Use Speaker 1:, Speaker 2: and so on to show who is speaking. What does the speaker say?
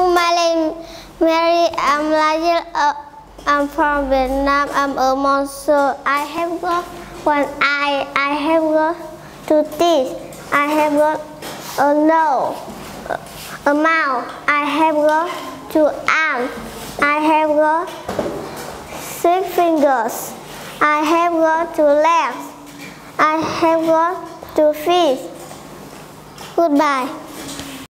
Speaker 1: My name Mary. I'm Lajil. Uh, I'm from Vietnam. I'm a monster. I have got one eye. I have got two teeth. I have got a nose, a mouth. I have got two arms. I have got six fingers. I have got two legs. I have got two feet. Goodbye.